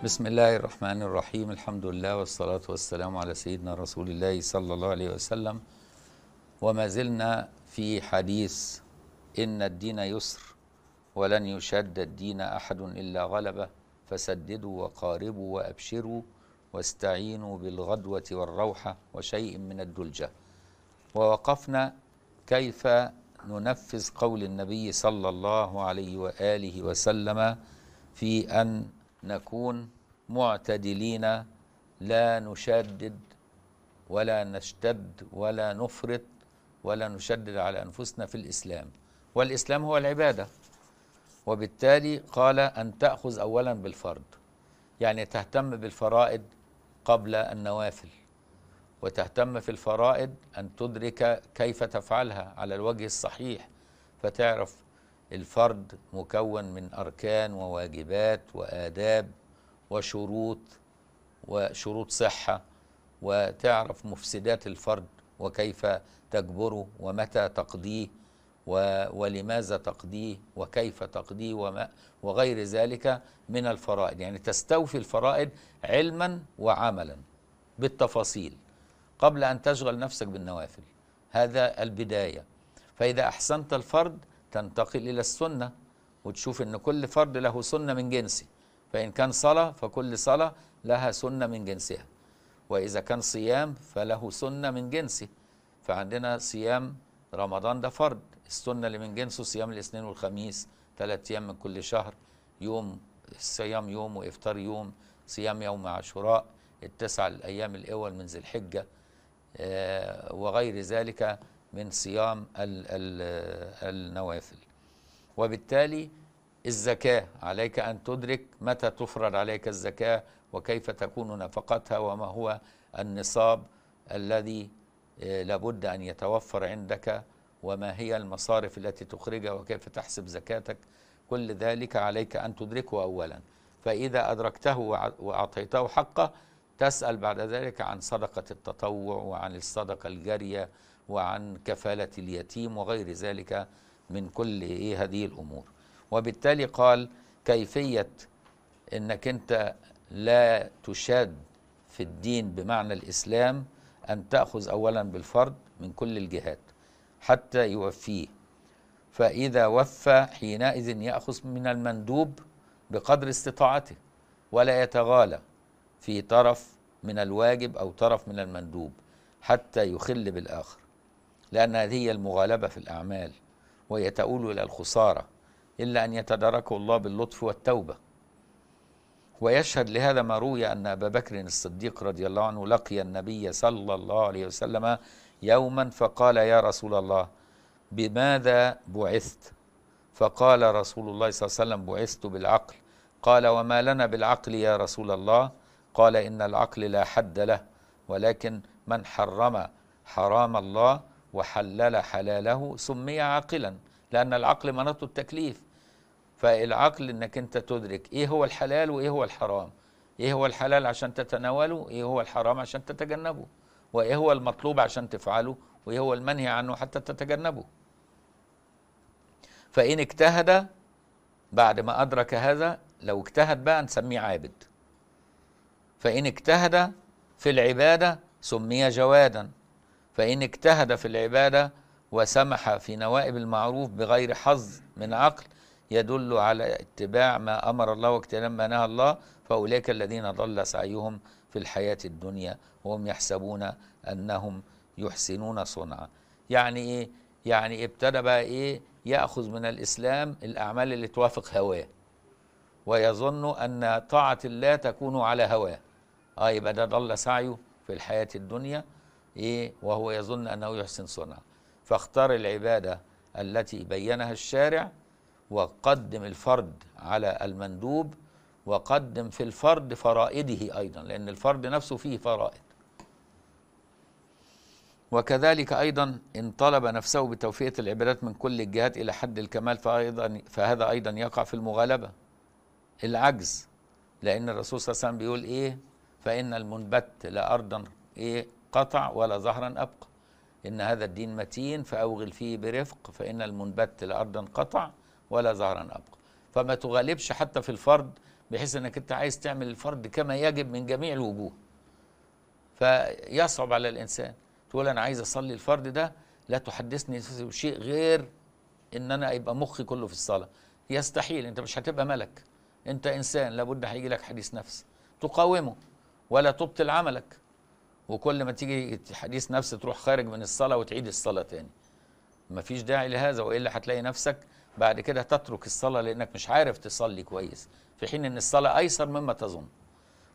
بسم الله الرحمن الرحيم. الحمد لله والصلاة والسلام على سيدنا رسول الله صلى الله عليه وسلم. وما زلنا في حديث إن الدين يسر ولن يشد الدين أحد إلا غلبه. فسددوا وقاربوا وأبشروا واستعينوا بالغدوة والروحة وشيء من الدلجة. ووقفنا كيف ننفذ قول النبي صلى الله عليه وآله وسلم في أن نكون معتدلين لا نشدد ولا نشتد ولا نفرط ولا نشدد على أنفسنا في الإسلام. والإسلام هو العبادة. وبالتالي قال أن تأخذ اولا بالفرض. يعني تهتم بالفرائض قبل النوافل. وتهتم في الفرائض أن تدرك كيف تفعلها على الوجه الصحيح. فتعرف الفرد مكون من أركان وواجبات وآداب وشروط وشروط صحة وتعرف مفسدات الفرد وكيف تجبره ومتى تقضيه ولماذا تقضيه وكيف تقضيه وما وغير ذلك من الفرائض. يعني تستوفي الفرائض علما وعملا بالتفاصيل قبل أن تشغل نفسك بالنوافل. هذا البداية. فإذا أحسنت الفرد تنتقل إلى السنة وتشوف إن كل فرد له سنة من جنسه. فإن كان صلاة فكل صلاة لها سنة من جنسها. وإذا كان صيام فله سنة من جنسه. فعندنا صيام رمضان ده فرض السنة اللي من جنسه صيام الاثنين والخميس ثلاث أيام من كل شهر. يوم صيام يوم وإفطار يوم صيام يوم عاشوراء. التسع الأيام الأول من ذي الحجة. آه وغير ذلك من صيام ال ال النوافل. وبالتالي الزكاة عليك أن تدرك متى تفرض عليك الزكاة وكيف تكون نفقتها وما هو النصاب الذي لابد أن يتوفر عندك وما هي المصارف التي تخرجها وكيف تحسب زكاتك. كل ذلك عليك أن تدركه أولا. فإذا أدركته وأعطيته حقه تسأل بعد ذلك عن صدقة التطوع وعن الصدقة الجارية وعن كفالة اليتيم وغير ذلك من كل إيه هذه الأمور. وبالتالي قال كيفية أنك أنت لا تشاد في الدين بمعنى الإسلام أن تأخذ أولا بالفرض من كل الجهات حتى يوفيه. فإذا وفى حينئذ يأخذ من المندوب بقدر استطاعته ولا يتغالى. في طرف من الواجب أو طرف من المندوب حتى يخل بالآخر لأن هذه هي المغالبة في الأعمال وهي تؤول إلى الخسارة إلا أن يتداركه الله باللطف والتوبة. ويشهد لهذا ما روي أن أبا بكر الصديق رضي الله عنه لقي النبي صلى الله عليه وسلم يوما فقال يا رسول الله بماذا بعثت؟ فقال رسول الله صلى الله عليه وسلم بعثت بالعقل. قال وما لنا بالعقل يا رسول الله؟ قال إن العقل لا حد له ولكن من حرم حرام الله وحلل حلاله سمي عاقلا لأن العقل مناط التكليف. فالعقل إنك أنت تدرك إيه هو الحلال وإيه هو الحرام إيه هو الحلال عشان تتناوله إيه هو الحرام عشان تتجنبه وإيه هو المطلوب عشان تفعله وإيه هو المنهي عنه حتى تتجنبه. فإن اجتهد بعد ما أدرك هذا لو اجتهد بقى نسميه عابد. فإن اجتهد في العبادة سمي جوادا فإن اجتهد في العبادة وسمح في نوائب المعروف بغير حظ من عقل يدل على اتباع ما أمر الله واجتناب ما نهى الله فأولئك الذين ضل سعيهم في الحياة الدنيا وهم يحسبون أنهم يحسنون صنعا. يعني إيه؟ يعني ابتدى بقى إيه؟ يأخذ من الإسلام الأعمال اللي توافق هواه. ويظن أن طاعة الله تكون على هواه. آه يبقى ده ضل سعيه في الحياة الدنيا إيه؟ وهو يظن انه يحسن صنعا. فاختار العبادة التي بينها الشارع وقدم الفرد على المندوب وقدم في الفرد فرائده أيضا لأن الفرد نفسه فيه فرائد وكذلك أيضا إن طلب نفسه بتوفيه العبادات من كل الجهات إلى حد الكمال فايضا فهذا أيضا يقع في المغالبة العجز لأن الرسول صلى الله عليه وسلم بيقول إيه فإن المنبت لا أرضا إيه قطع ولا ظهرا أبقى. إن هذا الدين متين فأوغل فيه برفق فإن المنبت لا أرضا قطع ولا ظهرا أبقى. فما تغالبش حتى في الفرد بحيث إنك أنت عايز تعمل الفرد كما يجب من جميع الوجوه. فيصعب على الإنسان. تقول أنا عايز أصلي الفرد ده لا تحدثني شيء غير إن أنا يبقى مخي كله في الصلاة. يستحيل أنت مش هتبقى ملك. أنت إنسان لابد هيجي لك حديث نفس. تقاومه. ولا تبطل عملك. وكل ما تيجي حديث نفس تروح خارج من الصلاة وتعيد الصلاة تاني. مفيش داعي لهذا وإلا هتلاقي نفسك بعد كده تترك الصلاة لأنك مش عارف تصلي كويس في حين إن الصلاة أيسر مما تظن.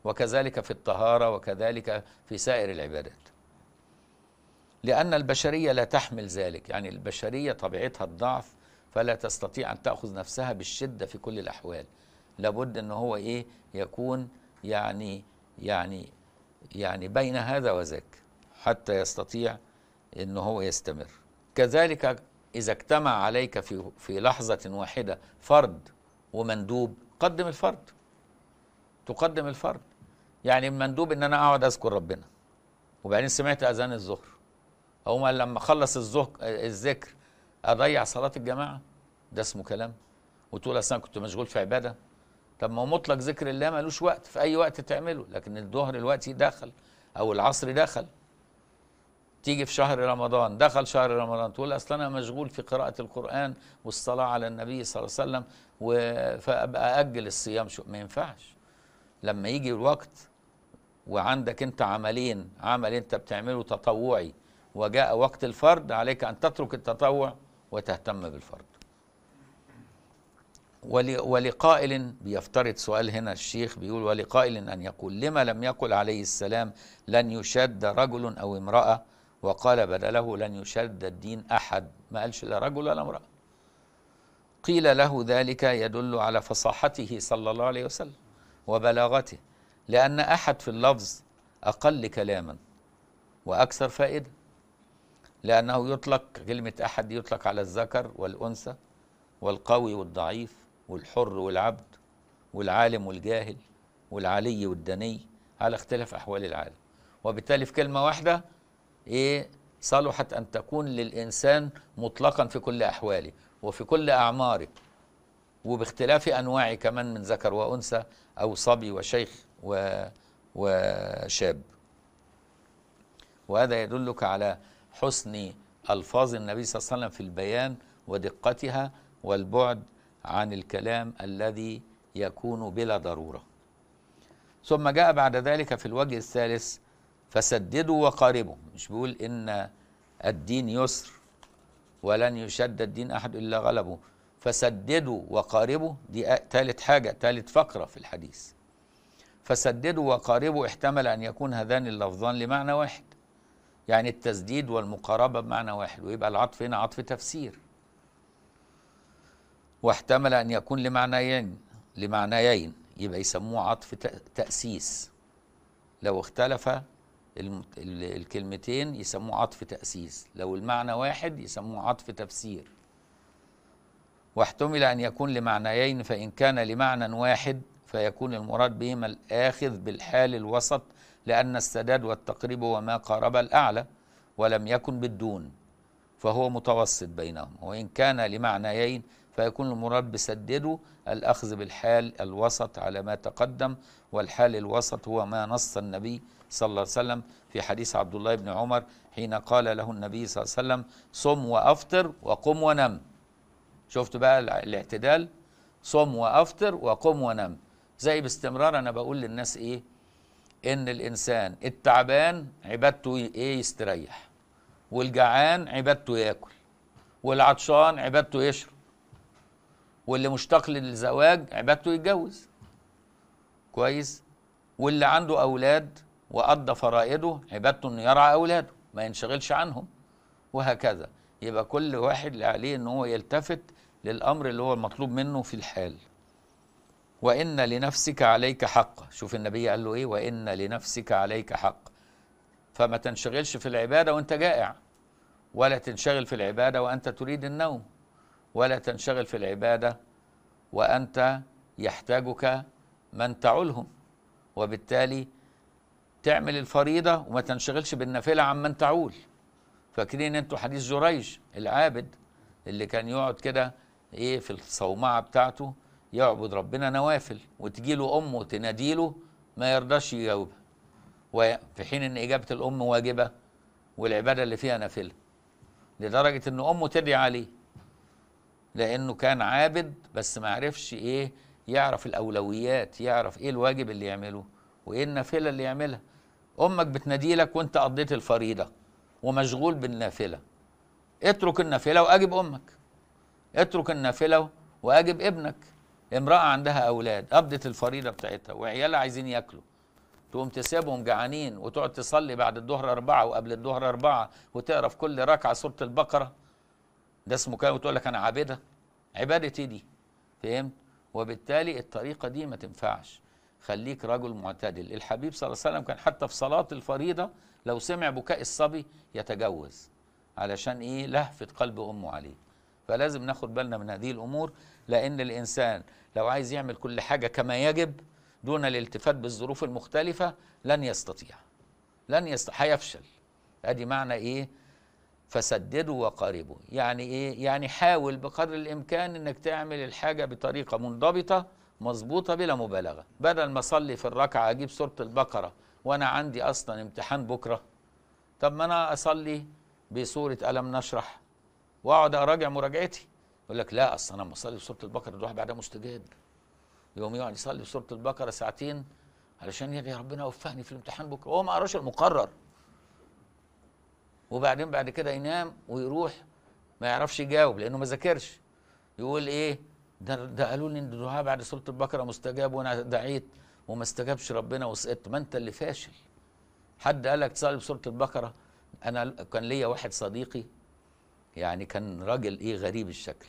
وكذلك في الطهارة وكذلك في سائر العبادات. لأن البشرية لا تحمل ذلك يعني البشرية طبيعتها الضعف فلا تستطيع أن تأخذ نفسها بالشدة في كل الأحوال. لابد إن هو إيه؟ يكون يعني يعني يعني بين هذا وذاك حتى يستطيع ان هو يستمر. كذلك إذا اجتمع عليك في في لحظة واحدة فرد ومندوب قدم الفرد. تقدم الفرد. يعني المندوب إن أنا أقعد أذكر ربنا. وبعدين سمعت أذان الظهر. أو لما اخلص الذكر أضيع صلاة الجماعة. ده اسمه كلام. وتقول اصل أنا كنت مشغول في عبادة. طب ما مطلق ذكر الله ملوش وقت في أي وقت تعمله لكن الظهر الوقت دخل أو العصر دخل. تيجي في شهر رمضان دخل شهر رمضان تقول أصل أنا مشغول في قراءة القرآن والصلاة على النبي صلى الله عليه وسلم فأبقى أجل الصيام شو؟ ما ينفعش. لما يجي الوقت وعندك أنت عملين عمل أنت بتعمله تطوعي وجاء وقت الفرد عليك أن تترك التطوع وتهتم بالفرد ولقائل بيفترض سؤال هنا الشيخ بيقول ولقائل أن يقول لما لم يقل عليه السلام لن يشد رجل أو امرأة؟ وقال بدله لن يشد الدين أحد. ما قالش لا رجل ولا امرأة. قيل له ذلك يدل على فصاحته صلى الله عليه وسلم وبلاغته. لأن أحد في اللفظ أقل كلاما وأكثر فائدة. لأنه يطلق كلمة أحد يطلق على الذكر والأنثى والقوي والضعيف. والحر والعبد والعالم والجاهل والعلي والدني على اختلاف أحوال العالم. وبالتالي في كلمة واحدة إيه؟ صلحت أن تكون للإنسان مطلقا في كل أحواله وفي كل أعماره وباختلاف انواعه كمان من ذكر وأنثى أو صبي وشيخ و وشاب. وهذا يدلك على حسن ألفاظ النبي صلى الله عليه وسلم في البيان ودقتها والبعد عن الكلام الذي يكون بلا ضرورة. ثم جاء بعد ذلك في الوجه الثالث فسددوا وقاربوا. مش بيقول إن الدين يسر ولن يشد الدين أحد إلا غلبه. فسددوا وقاربوا. دي ثالث حاجة ثالث فقرة في الحديث. فسددوا وقاربوا احتمل أن يكون هذان اللفظان لمعنى واحد. يعني التسديد والمقاربة بمعنى واحد ويبقى العطف هنا عطف تفسير. واحتمل أن يكون لمعنيين لمعنيين يبقى يسموه عطف تأسيس. لو اختلف الكلمتين يسموه عطف تأسيس. لو المعنى واحد يسموه عطف تفسير. واحتمل أن يكون لمعنيين فإن كان لمعنى واحد فيكون المراد بهما الآخذ بالحال الوسط لأن السداد والتقريب وما قارب الأعلى ولم يكن بالدون فهو متوسط بينهم. وإن كان لمعنيين فيكون المراد بسدده الأخذ بالحال الوسط على ما تقدم والحال الوسط هو ما نص النبي صلى الله عليه وسلم في حديث عبد الله بن عمر حين قال له النبي صلى الله عليه وسلم صم وأفطر وقم ونم. شفت بقى الاعتدال؟ صم وأفطر وقم ونم. زي باستمرار أنا بقول للناس إيه؟ إن الإنسان التعبان عبادته إيه؟ يستريح والجعان عبادته ياكل والعطشان عبادته يشرب. واللي مشتاق للزواج عبادته يتجوز. كويس. واللي عنده أولاد وقضى فرائضه عبادته إنه يرعى أولاده ما ينشغلش عنهم وهكذا. يبقى كل واحد اللي عليه إن هو يلتفت للأمر اللي هو المطلوب منه في الحال. وإن لنفسك عليك حق. شوف النبي قال له إيه؟ وإن لنفسك عليك حق. فما تنشغلش في العبادة وأنت جائع ولا تنشغل في العبادة وأنت تريد النوم. ولا تنشغل في العبادة وأنت يحتاجك من تعولهم وبالتالي تعمل الفريضة وما تنشغلش بالنافلة عمن تعول. فاكرين أنتوا حديث جريج العابد اللي كان يقعد كده إيه في الصومعة بتاعته يعبد ربنا نوافل وتجي له امه تناديله ما يرضاش يجاوبها. وفي حين إن إجابة الأم واجبة والعبادة اللي فيها نافلة. لدرجة إن أمه تدعي عليه. لأنه كان عابد بس ما عرفش إيه يعرف الأولويات يعرف إيه الواجب اللي يعمله وايه النافله اللي يعملها. أمك بتناديلك وأنت قضيت الفريضة ومشغول بالنافلة. اترك النافلة وأجب أمك. اترك النافلة وأجب ابنك. امرأة عندها أولاد قضت الفريضة بتاعتها وعيالها عايزين ياكلوا. تقوم تسيبهم جعانين وتقعد تصلي بعد الظهر أربعة وقبل الظهر أربعة وتقرأ في كل ركعة سورة البقرة. ده اسمه كده وتقول لك أنا عابدة عبادة إيه دي فهمت؟ وبالتالي الطريقة دي ما تنفعش. خليك رجل معتدل. الحبيب صلى الله عليه وسلم كان حتى في صلاة الفريضة لو سمع بكاء الصبي يتجوز علشان إيه؟ لهفة قلب أمه عليه. فلازم ناخد بالنا من هذه الأمور لأن الإنسان لو عايز يعمل كل حاجة كما يجب دون الالتفات بالظروف المختلفة لن يستطيع. لن يستطيع هيفشل. أدي معنى إيه؟ فسددوا وقاربوا يعني إيه؟ يعني حاول بقدر الإمكان إنك تعمل الحاجة بطريقة منضبطة مظبوطة بلا مبالغة. بدل ما أصلي في الركعة أجيب سورة البقرة وأنا عندي أصلا امتحان بكرة طب ما أنا أصلي بسورة ألم نشرح وأقعد أراجع مراجعتي؟ يقول لك لا أصل أنا لما أصلي بسورة البقرة ده بعدها مستجاب. يقوم يقعد يصلي سوره البقرة ساعتين علشان يا ربنا وفقني في الامتحان بكرة. وهو ما قراش المقرر. وبعدين بعد كده ينام ويروح ما يعرفش يجاوب لأنه ما ذاكرش. يقول إيه؟ ده ده قالوا لي إن الدعاء بعد سورة البقرة مستجاب وأنا دعيت وما استجابش ربنا وسقطت. ما أنت اللي فاشل. حد قال لك تصلي بسورة البقرة؟ أنا كان ليا واحد صديقي يعني كان راجل إيه غريب الشكل.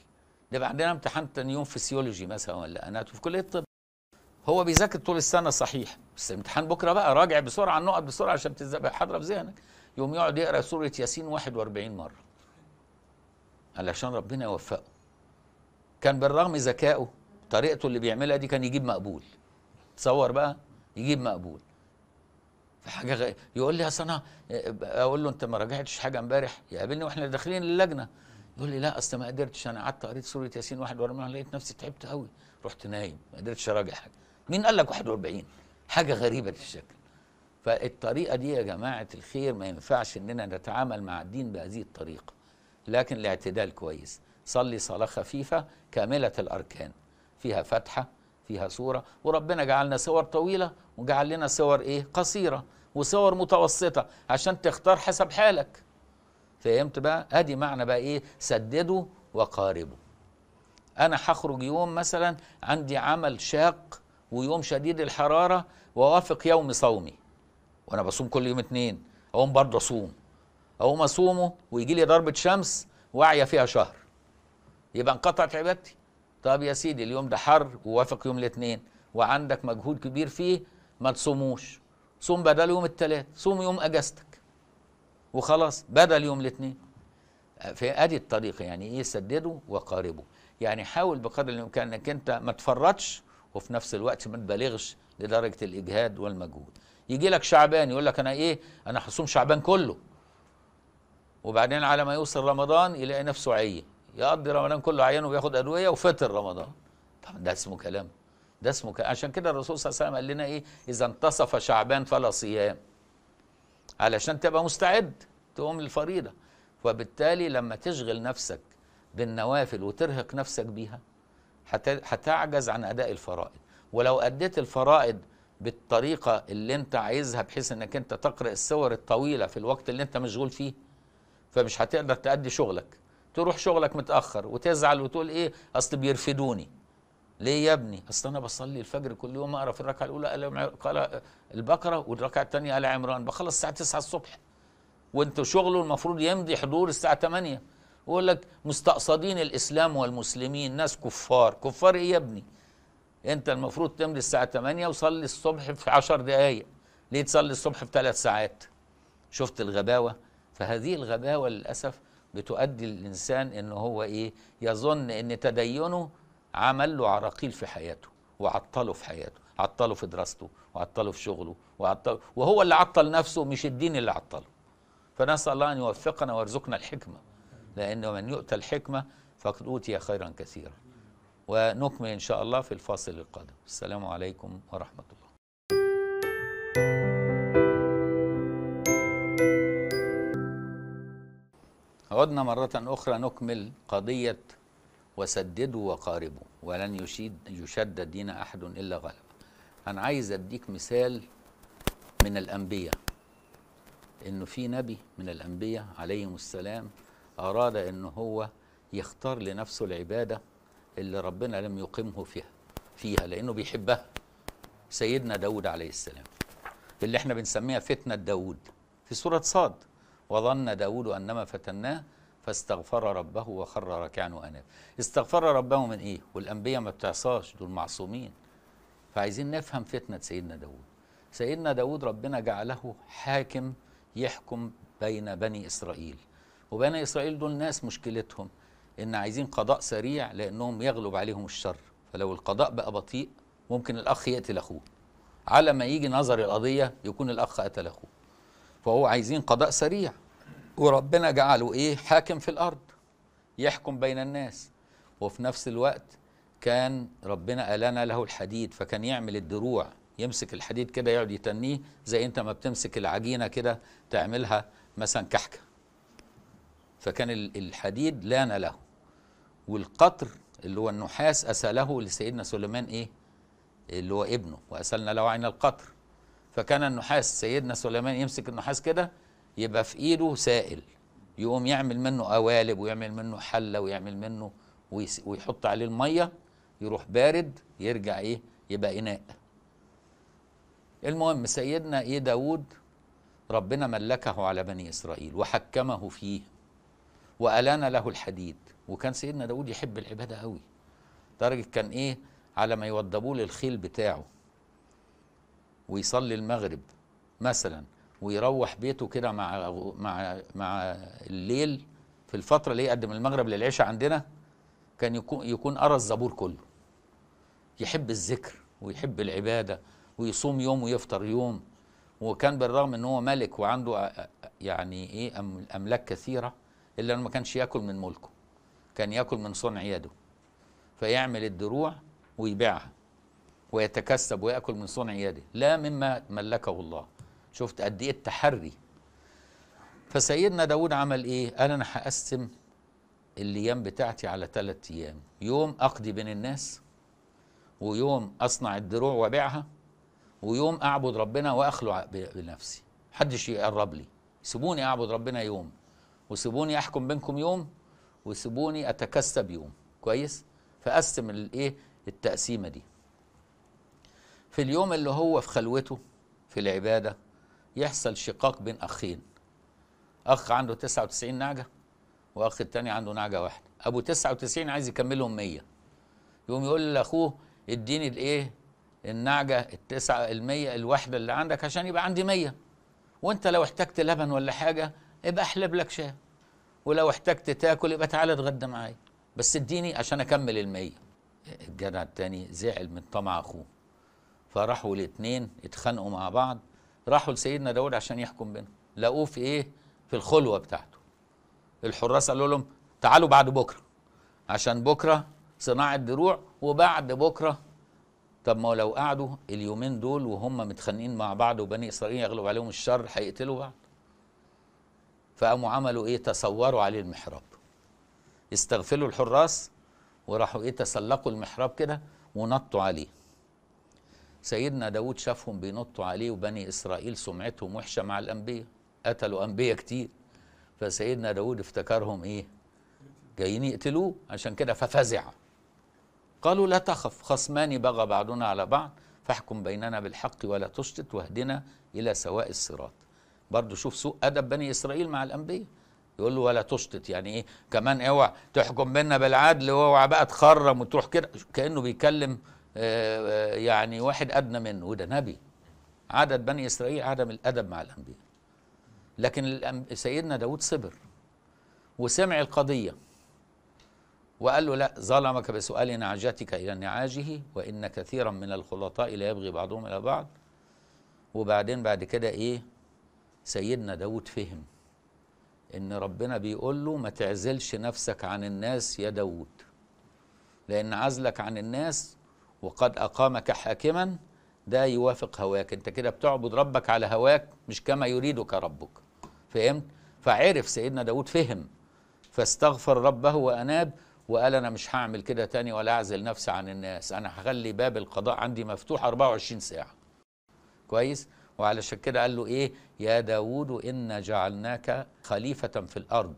ده عندنا امتحان تاني يوم فسيولوجي مثلا ولا اناتو في كلية الطب هو بيذاكر طول السنة صحيح بس امتحان بكرة بقى راجع بسرعة النقط بسرعة عشان تبقى حاضرة في ذهنك. يوم يقعد يقرأ سورة ياسين 41 مرة. علشان ربنا يوفقه. كان بالرغم ذكائه طريقته اللي بيعملها دي كان يجيب مقبول. تصور بقى يجيب مقبول. في حاجة غ... يقول لي اصل أنا أقول له أنت ما راجعتش حاجة امبارح؟ يقابلني وإحنا داخلين اللجنة. يقول لي لا أصل ما قدرتش. أنا قعدت قريت سورة ياسين 41 لقيت نفسي تعبت قوي رحت نايم ما قدرتش أراجع حاجة. مين قال لك 41 حاجة غريبة الشكل فالطريقة دي يا جماعة الخير ما ينفعش إننا نتعامل مع الدين بهذه الطريقة. لكن الاعتدال كويس. صلي صلاة خفيفة كاملة الأركان. فيها فتحة فيها سورة وربنا جعلنا صور طويلة وجعل لنا صور إيه؟ قصيرة وصور متوسطة عشان تختار حسب حالك. فهمت بقى؟ أدي معنى بقى إيه؟ سددوا وقاربوا أنا هخرج يوم مثلا عندي عمل شاق ويوم شديد الحرارة ووافق يوم صومي. وأنا بصوم كل يوم اتنين اقوم برضه اصوم. اقوم اصومه ويجي لي ضربة شمس واعية فيها شهر. يبقى انقطعت عبادتي. طب يا سيدي اليوم ده حر ووافق يوم الاثنين وعندك مجهود كبير فيه ما تصوموش. صوم بدل يوم الثلاث صوم يوم اجازتك. وخلاص بدل يوم الاثنين في ادي الطريقة يعني إيه سددوا وقاربوا يعني حاول بقدر الامكان انك انت ما تفرطش وفي نفس الوقت ما تبالغش لدرجة الإجهاد والمجهود. يجي لك شعبان يقول لك أنا إيه؟ أنا هصوم شعبان كله. وبعدين على ما يوصل رمضان يلاقي نفسه عي يقضي رمضان كله عيان وبياخد أدوية وفطر رمضان. طب ده اسمه كلام. ده اسمه كلام. عشان كده الرسول صلى الله عليه وسلم قال لنا إيه؟ إذا انتصف شعبان فلا صيام. علشان تبقى مستعد تقوم للفريضة. وبالتالي لما تشغل نفسك بالنوافل وترهق نفسك بيها هتعجز عن أداء الفرائض. ولو أديت الفرائض بالطريقة اللي انت عايزها بحيث انك انت تقرأ السور الطويلة في الوقت اللي انت مشغول فيه. فمش هتقدر تأدي شغلك. تروح شغلك متأخر وتزعل وتقول إيه؟ أصل بيرفدوني. ليه يا ابني؟ أصل أنا بصلي الفجر كل يوم أقرأ في الركعة الأولى قال البقرة والركعة الثانية ال عمران. بخلص الساعة 9 الصبح. وانتوا شغله المفروض يمضي حضور الساعة 8 ويقول لك مستقصدين الإسلام والمسلمين ناس كفار. كفار إيه يا ابني؟ انت المفروض تمضي الساعة 8 وصلي الصبح في 10 دقائق ليه تصلي الصبح في ثلاث ساعات؟ شفت الغباوة؟ فهذه الغباوة للأسف بتؤدي الإنسان إن هو إيه؟ يظن إن تدينه عمل له عراقيل في حياته وعطله في حياته عطله في دراسته وعطله في شغله وعطله وهو اللي عطل نفسه مش الدين اللي عطله. فنسأل الله أن يوفقنا ويرزقنا الحكمة لأن من يؤتى الحكمة فقد أوتي خيرا كثيرا. ونكمل إن شاء الله في الفاصل القادم. السلام عليكم ورحمة الله. عدنا مرة أخرى نكمل قضية وسددوا وقاربوا ولن يشيد يشد الدين أحد إلا غلبه. أنا عايز أديك مثال من الأنبياء. إنه في نبي من الأنبياء عليهم السلام أراد إن هو يختار لنفسه العبادة اللي ربنا لم يقمه فيها فيها لأنه بيحبها. سيدنا داود عليه السلام. اللي إحنا بنسميها فتنة داود. في سورة صاد وظن داود أنما فتناه فاستغفر ربه وخر راكعا وأناب استغفر ربه من إيه؟ والأنبياء ما بتعصاش دول معصومين. فعايزين نفهم فتنة سيدنا داود. سيدنا داود ربنا جعله حاكم يحكم بين بني إسرائيل. وبني إسرائيل دول ناس مشكلتهم. إن عايزين قضاء سريع لأنهم يغلب عليهم الشر. فلو القضاء بقى بطيء ممكن الأخ يقتل أخوه. على ما يجي نظر القضية يكون الأخ قتل أخوه. فهو عايزين قضاء سريع. وربنا جعله إيه؟ حاكم في الأرض. يحكم بين الناس. وفي نفس الوقت كان ربنا ألان له الحديد فكان يعمل الدروع. يمسك الحديد كده يقعد يتنيه زي أنت ما بتمسك العجينة كده تعملها مثلا كحكة. فكان ال- الحديد لأن له. والقطر اللي هو النحاس أسأله لسيدنا سليمان إيه؟ اللي هو ابنه وأسلنا له عين القطر. فكان النحاس سيدنا سليمان يمسك النحاس كده يبقى في إيده سائل يقوم يعمل منه قوالب ويعمل منه حلة ويعمل منه ويحط عليه المية يروح بارد يرجع إيه؟ يبقى إناء. المهم سيدنا إيه؟ داود ربنا ملكه على بني إسرائيل وحكمه فيه وألان له الحديد. وكان سيدنا داود يحب العبادة قوي. لدرجة كان إيه؟ على ما يوضبوه للخيل بتاعه. ويصلي المغرب مثلا ويروح بيته كده مع مع مع الليل في الفترة اللي يقدم المغرب للعشاء عندنا كان يكون يكون قرأ الزبور كله. يحب الذكر ويحب العبادة ويصوم يوم ويفطر يوم. وكان بالرغم إن هو ملك وعنده يعني إيه؟ أملاك كثيرة إلا إنه ما كانش يأكل من ملكه. كان ياكل من صنع يده فيعمل الدروع ويبيعها ويتكسب وياكل من صنع يده لا مما ملكه الله. شفت قد إيه التحري. فسيدنا داود عمل إيه؟ قال أنا هقسم الأيام بتاعتي على ثلاث أيام يوم أقضي بين الناس ويوم أصنع الدروع وأبيعها ويوم أعبد ربنا وأخلع بنفسي. محدش يقرب لي. سيبوني أعبد ربنا يوم وسيبوني أحكم بينكم يوم وسيبوني أتكسب يوم. كويس؟ فقسم الايه التقسيمة دي. في اليوم اللي هو في خلوته في العبادة يحصل شقاق بين أخين. أخ عنده 99 نعجة وأخ التاني عنده نعجة واحدة. أبو 99 عايز يكملهم 100 يقوم يقول لأخوه اديني الايه النعجة التسعة المية الواحدة اللي عندك عشان يبقى عندي 100 وأنت لو احتجت لبن ولا حاجة ابقى أحلب لك شاي. ولو احتجت تاكل يبقى تعالى اتغدى معايا. بس اديني عشان اكمل المية. الجدع التاني زعل من طمع أخوه. فراحوا الاثنين اتخانقوا مع بعض. راحوا لسيدنا داود عشان يحكم بينهم. لقوه في إيه؟ في الخلوة بتاعته. الحراس قالوا لهم تعالوا بعد بكرة. عشان بكرة صناعة دروع وبعد بكرة. طب ما لو قعدوا اليومين دول وهم متخانقين مع بعض وبني إسرائيل يغلب عليهم الشر هيقتلوا بعض. فقاموا عملوا إيه؟ تصوروا عليه المحراب. استغفلوا الحراس وراحوا إيه؟ تسلقوا المحراب كده ونطوا عليه. سيدنا داود شافهم بينطوا عليه وبني إسرائيل سمعتهم وحشة مع الأنبياء قتلوا أنبياء كتير. فسيدنا داود افتكرهم إيه؟ جايين يقتلوه عشان كده ففزع. قالوا لا تخف خصمان بغى بعضنا على بعض فاحكم بيننا بالحق ولا تشتت واهدنا إلى سواء الصراط. برضو شوف سوء أدب بني إسرائيل مع الأنبياء. يقول له ولا تشتت يعني إيه؟ كمان اوعى تحكم بينا بالعدل وأوعى بقى تخرم وتروح كده. كأنه بيكلم آه، آه، يعني واحد أدنى منه. وده نبي. عدد بني إسرائيل عدم الأدب مع الأنبياء. لكن سيدنا داود صبر وسمع القضية وقال له لا ظلمك بسؤال نعجتك إلى نعاجه وإن كثيرا من الخلطاء لا يبغي بعضهم إلى بعض. وبعدين بعد كده إيه؟ سيدنا داود فهم إن ربنا بيقول له ما تعزلش نفسك عن الناس يا داود لأن عزلك عن الناس وقد أقامك حاكما ده يوافق هواك أنت كده بتعبد ربك على هواك مش كما يريدك ربك فهمت؟ فعرف سيدنا داود فهم فاستغفر ربه وأناب وقال أنا مش هعمل كده تاني ولا أعزل نفسي عن الناس أنا هخلي باب القضاء عندي مفتوح 24 ساعة. كويس؟ وعلشان كده قال له إيه؟ يا داود انا جعلناك خليفة في الأرض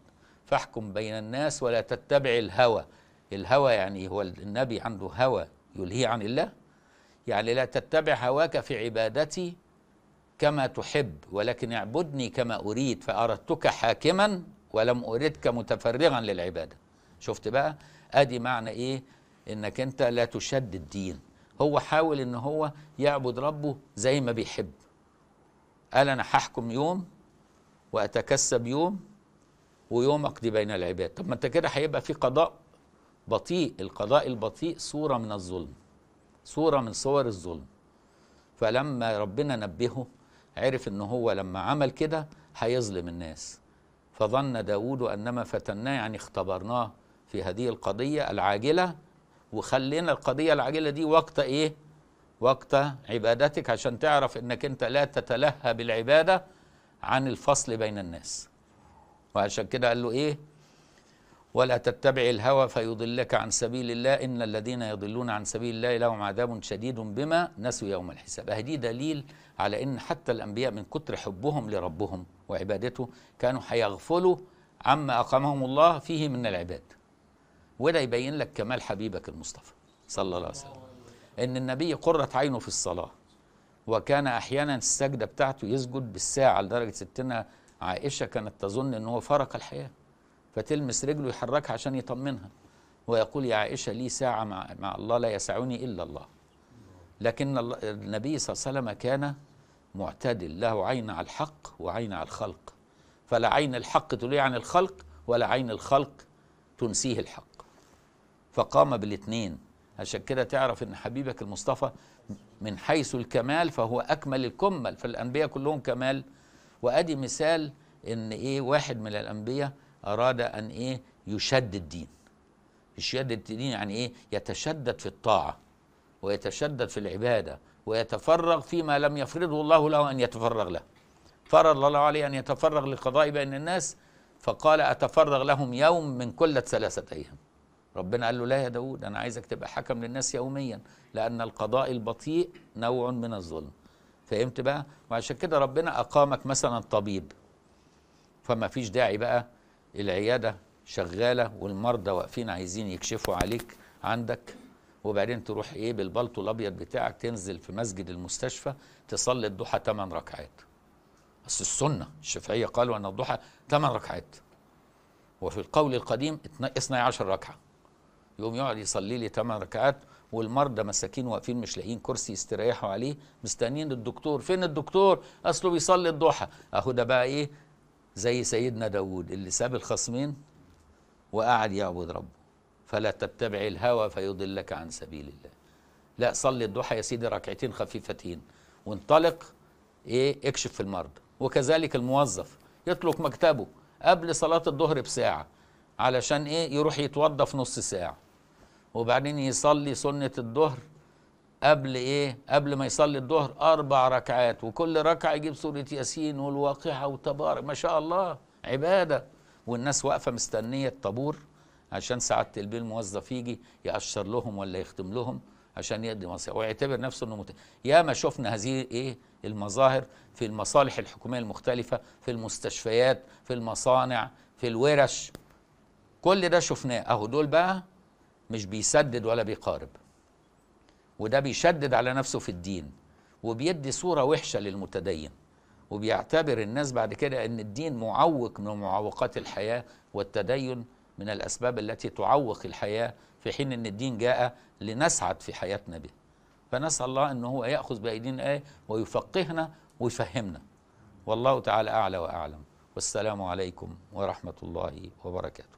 فاحكم بين الناس ولا تتبع الهوى. الهوى يعني هو النبي عنده هوى يلهي عن الله. يعني لا تتبع هواك في عبادتي كما تحب ولكن اعبدني كما أريد فأردتك حاكما ولم أردك متفرغا للعبادة. شفت بقى؟ أدي معنى إيه؟ إنك أنت لا تشد الدين هو حاول إن هو يعبد ربه زي ما بيحب. قال أنا هحكم يوم وأتكسب يوم ويوم اقضي بين العباد. طب ما أنت كده هيبقى في قضاء بطيء. القضاء البطيء صورة من الظلم صورة من صور الظلم. فلما ربنا نبهه عرف إن هو لما عمل كده هيظلم الناس. فظن داود أنما فتناه يعني اختبرناه في هذه القضية العاجلة. وخلينا القضية العاجلة دي وقت إيه؟ وقت عبادتك عشان تعرف إنك أنت لا تتلهى بالعبادة عن الفصل بين الناس. وعشان كده قال له إيه؟ ولا تتبع الهوى فيضلك عن سبيل الله إن الذين يضلون عن سبيل الله لهم عذاب شديد بما نسوا يوم الحساب. هذه دليل على إن حتى الأنبياء من كتر حبهم لربهم وعبادته كانوا هيغفلوا عما أقامهم الله فيه من العباد. وده يبين لك كمال حبيبك المصطفى صلى الله عليه وسلم. إن النبي قرت عينه في الصلاة وكان أحيانا السجدة بتاعته يسجد بالساعة لدرجة ستنا عائشة كانت تظن إن هو فرق الحياة فتلمس رجله يحركها عشان يطمنها ويقول يا عائشة لي ساعة مع, مع الله لا يسعني إلا الله. لكن النبي صلى الله عليه وسلم كان معتدل له عين على الحق وعين على الخلق. فلا عين الحق تلي عن الخلق ولا عين الخلق تنسيه الحق. فقام بالاثنين عشان كده تعرف إن حبيبك المصطفى من حيث الكمال فهو أكمل الكمل فالانبياء كلهم كمال. وأدي مثال إن إيه واحد من الأنبياء أراد أن إيه يشدد الدين. يشدد الدين يعني إيه يتشدد في الطاعة ويتشدد في العبادة ويتفرغ فيما لم يفرضه الله له أن يتفرغ له. فرض الله عليه أن يتفرغ للقضاء بين الناس فقال أتفرغ لهم يوم من كل ثلاثة أيام. ربنا قال له لا يا داود أنا عايزك تبقى حكم للناس يوميا لأن القضاء البطيء نوع من الظلم. فهمت بقى؟ وعشان كده ربنا أقامك مثلا طبيب. فما فيش داعي بقى العيادة شغالة والمرضى واقفين عايزين يكشفوا عليك عندك. وبعدين تروح إيه بالبلطو الأبيض بتاعك تنزل في مسجد المستشفى تصلي الضحى 8 ركعات. بس السنة الشافعيه قالوا أن الضحى 8 ركعات. وفي القول القديم 12 ركعة. يقوم يقعد يصلي لي 8 ركعات والمرضى مساكين واقفين مش لاقيين كرسي يستريحوا عليه مستنيين الدكتور. فين الدكتور؟ أصله بيصلي الضحى. أهو ده بقى إيه؟ زي سيدنا داود اللي ساب الخصمين وقعد يعبد ربه. فلا تتبع الهوى فيضلك عن سبيل الله. لا صلي الضحى يا سيدي ركعتين خفيفتين وانطلق إيه؟ اكشف في المرضى وكذلك الموظف يطلق مكتبه قبل صلاة الظهر بساعة علشان إيه؟ يروح يتوضى في نص ساعة. وبعدين يصلي سنة الظهر قبل إيه؟ قبل ما يصلي الظهر أربع ركعات وكل ركعة يجيب سورة ياسين والواقعة وتبارك ما شاء الله عبادة. والناس واقفة مستنية الطابور عشان ساعة البيه الموظف يجي يأشر لهم ولا يختم لهم عشان يقضي مصير ويعتبر نفسه إنه مت... يا ما شفنا هذه إيه؟ المظاهر في المصالح الحكومية المختلفة في المستشفيات في المصانع في الورش. كل ده شفناه. أهو دول بقى مش بيسدد ولا بيقارب. وده بيشدد على نفسه في الدين وبيدي صورة وحشة للمتدين وبيعتبر الناس بعد كده إن الدين معوق من معوقات الحياة والتدين من الأسباب التي تعوق الحياة في حين إن الدين جاء لنسعد في حياتنا به فنسأل الله إن هو يأخذ بايدينا إيه ويفقهنا ويفهمنا. والله تعالى أعلى وأعلم. والسلام عليكم ورحمة الله وبركاته.